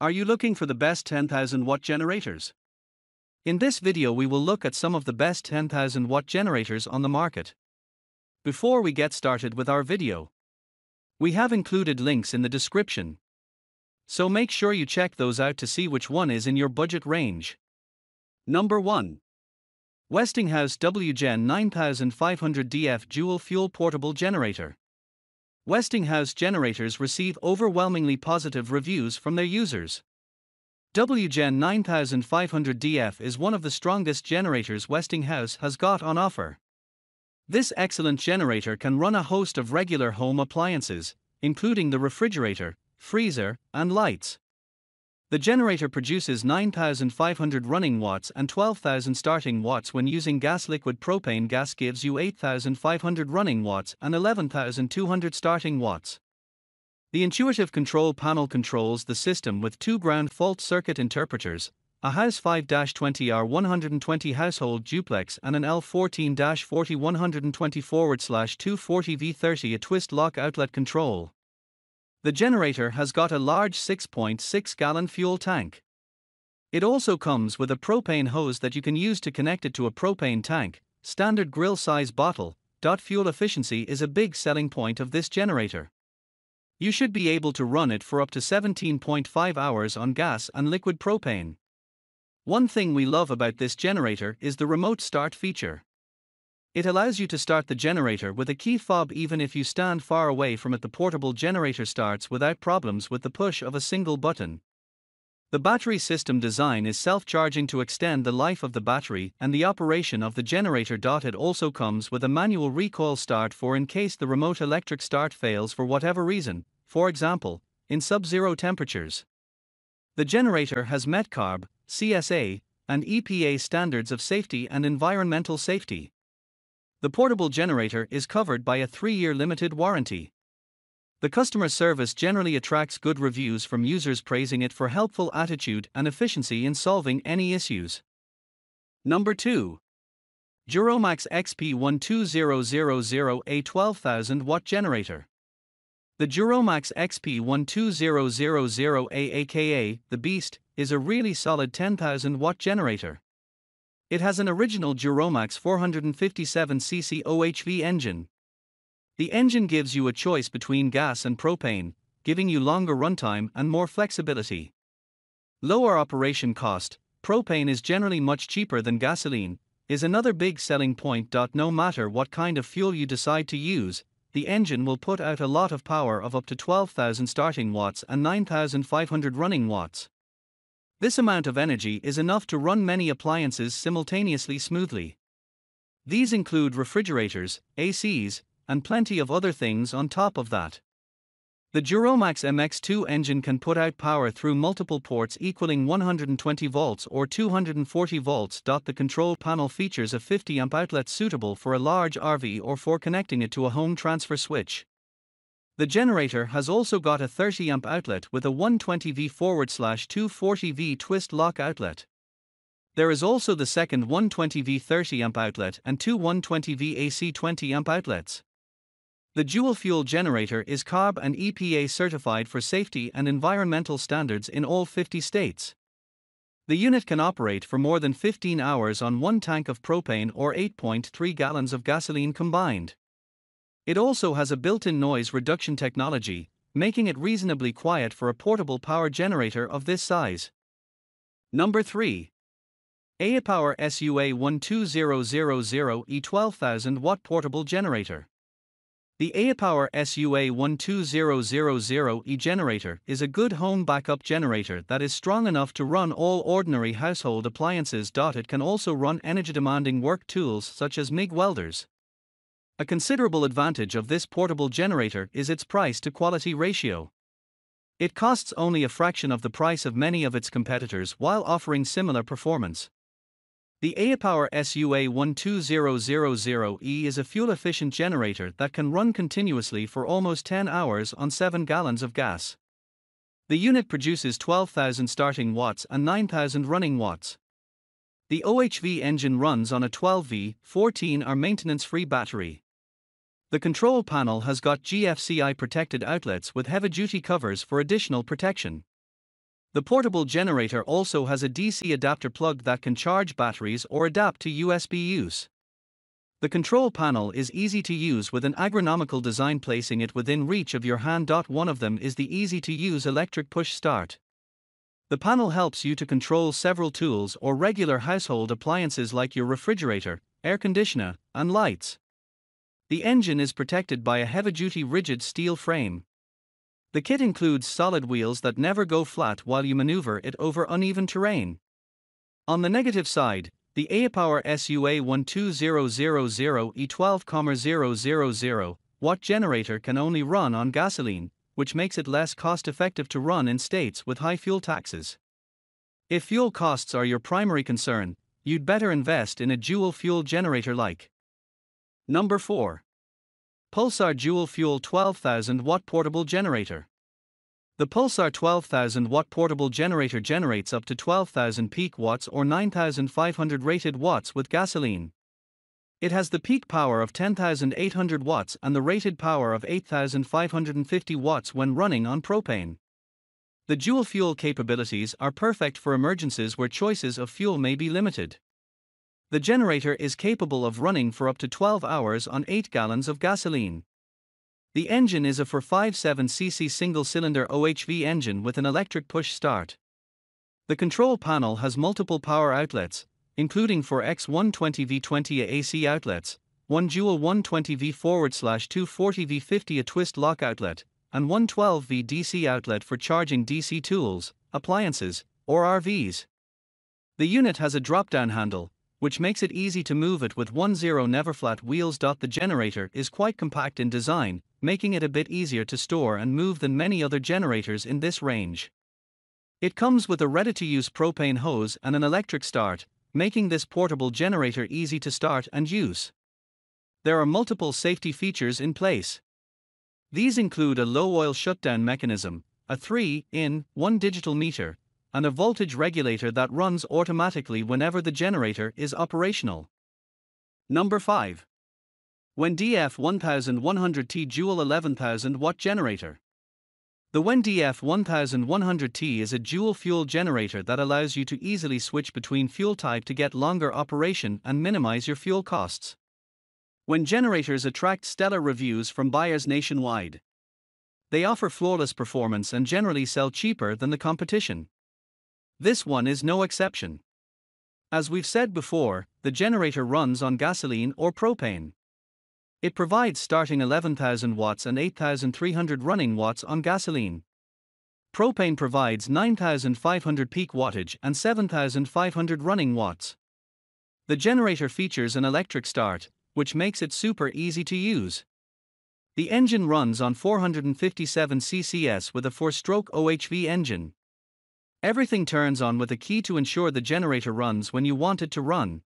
Are you looking for the best 10,000 watt generators? In this video, we will look at some of the best 10,000 watt generators on the market. Before we get started with our video, we have included links in the description. So make sure you check those out to see which one is in your budget range. Number 1 Westinghouse WGen 9500DF Dual Fuel Portable Generator. Westinghouse generators receive overwhelmingly positive reviews from their users. WGen 9500DF is one of the strongest generators Westinghouse has got on offer. This excellent generator can run a host of regular home appliances, including the refrigerator, freezer, and lights. The generator produces 9,500 running watts and 12,000 starting watts when using gas liquid propane gas gives you 8,500 running watts and 11,200 starting watts. The intuitive control panel controls the system with two ground fault circuit interrupters, a House 5-20R 120 household duplex and an L14-40 120 forward slash 240 V30 a twist lock outlet control. The generator has got a large 6.6 gallon fuel tank. It also comes with a propane hose that you can use to connect it to a propane tank, standard grill size bottle. Fuel efficiency is a big selling point of this generator. You should be able to run it for up to 17.5 hours on gas and liquid propane. One thing we love about this generator is the remote start feature. It allows you to start the generator with a key fob even if you stand far away from it. The portable generator starts without problems with the push of a single button. The battery system design is self charging to extend the life of the battery and the operation of the generator. It also comes with a manual recoil start for in case the remote electric start fails for whatever reason, for example, in sub zero temperatures. The generator has METCARB, CSA, and EPA standards of safety and environmental safety. The portable generator is covered by a 3 year limited warranty. The customer service generally attracts good reviews from users praising it for helpful attitude and efficiency in solving any issues. Number 2. Duromax XP12000 a 12,000 watt generator. The Duromax XP12000A aka the Beast is a really solid 10,000 watt generator. It has an original Duromax 457cc OHV engine. The engine gives you a choice between gas and propane, giving you longer runtime and more flexibility. Lower operation cost, propane is generally much cheaper than gasoline, is another big selling point. No matter what kind of fuel you decide to use, the engine will put out a lot of power of up to 12,000 starting watts and 9,500 running watts. This amount of energy is enough to run many appliances simultaneously smoothly. These include refrigerators, ACs, and plenty of other things on top of that. The Duromax MX2 engine can put out power through multiple ports equaling 120 volts or 240 volts. The control panel features a 50 amp outlet suitable for a large RV or for connecting it to a home transfer switch. The generator has also got a 30 amp outlet with a 120V forward slash 240V twist lock outlet. There is also the second 120V 30 amp outlet and two 120V AC 20 amp outlets. The dual fuel generator is CARB and EPA certified for safety and environmental standards in all 50 states. The unit can operate for more than 15 hours on one tank of propane or 8.3 gallons of gasoline combined. It also has a built in noise reduction technology, making it reasonably quiet for a portable power generator of this size. Number 3. A-iPower SUA 12000E 12000 watt portable generator. The A-iPower SUA 12000E generator is a good home backup generator that is strong enough to run all ordinary household appliances. It can also run energy demanding work tools such as MIG welders. A considerable advantage of this portable generator is its price to quality ratio. It costs only a fraction of the price of many of its competitors while offering similar performance. The A-iPower SUA 12000E is a fuel efficient generator that can run continuously for almost 10 hours on 7 gallons of gas. The unit produces 12,000 starting watts and 9,000 running watts. The OHV engine runs on a 12V 14R maintenance free battery. The control panel has got GFCI protected outlets with heavy duty covers for additional protection. The portable generator also has a DC adapter plug that can charge batteries or adapt to USB use. The control panel is easy to use with an ergonomical design placing it within reach of your hand. One of them is the easy to use electric push start. The panel helps you to control several tools or regular household appliances like your refrigerator, air conditioner, and lights. The engine is protected by a heavy duty rigid steel frame. The kit includes solid wheels that never go flat while you maneuver it over uneven terrain. On the negative side, the A-iPower SUA 12000 E12,000 watt generator can only run on gasoline, which makes it less cost effective to run in states with high fuel taxes. If fuel costs are your primary concern, you'd better invest in a dual fuel generator like. Number 4. Pulsar Dual Fuel 12,000 watt portable generator. The Pulsar 12,000 watt portable generator generates up to 12,000 peak watts or 9,500 rated watts with gasoline. It has the peak power of 10,800 watts and the rated power of 8,550 watts when running on propane. The dual fuel capabilities are perfect for emergencies where choices of fuel may be limited. The generator is capable of running for up to 12 hours on 8 gallons of gasoline. The engine is a 457cc single cylinder OHV engine with an electric push start. The control panel has multiple power outlets, including four X120V20 AC outlets, one dual 120V forward slash 240V50 a twist lock outlet, and one 12V DC outlet for charging DC tools, appliances, or RVs. The unit has a drop down handle, which makes it easy to move it with 10 never flat wheels. The generator is quite compact in design, making it a bit easier to store and move than many other generators in this range. It comes with a ready to use propane hose and an electric start, making this portable generator easy to start and use. There are multiple safety features in place. These include a low oil shutdown mechanism, a 3 in 1 digital meter, and a voltage regulator that runs automatically whenever the generator is operational. Number 5. WenDF 1100T Dual 11000 watt generator. The WenDF 1100T is a dual fuel generator that allows you to easily switch between fuel type to get longer operation and minimize your fuel costs. WEN generators attract stellar reviews from buyers nationwide, they offer flawless performance and generally sell cheaper than the competition. This one is no exception. As we've said before, the generator runs on gasoline or propane. It provides starting 11,000 watts and 8,300 running watts on gasoline. Propane provides 9,500 peak wattage and 7,500 running watts. The generator features an electric start, which makes it super easy to use. The engine runs on 457 CCS with a 4 stroke OHV engine. Everything turns on with a key to ensure the generator runs when you want it to run.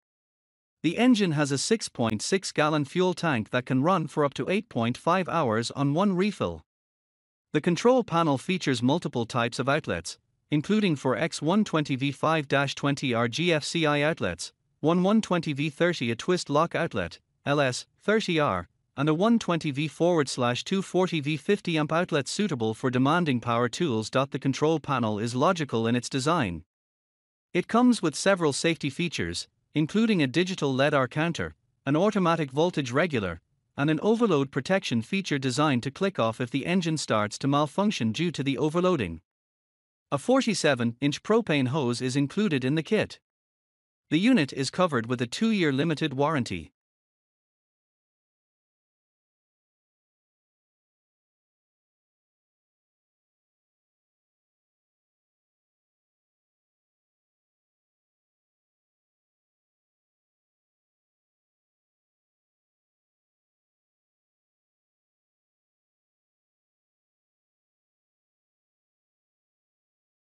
The engine has a 6.6 gallon fuel tank that can run for up to 8.5 hours on one refill. The control panel features multiple types of outlets, including for X120V5 20R GFCI outlets, one 120V30 a twist lock outlet, LS 30R, and a 120V forward slash 240V 50 amp outlet suitable for demanding power tools. The control panel is logical in its design. It comes with several safety features, including a digital LEDAR counter, an automatic voltage regulator, and an overload protection feature designed to click off if the engine starts to malfunction due to the overloading. A 47 inch propane hose is included in the kit. The unit is covered with a 2 year limited warranty.